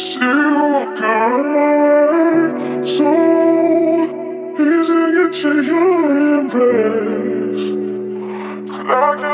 still got my soul easy into your embrace. Tonight.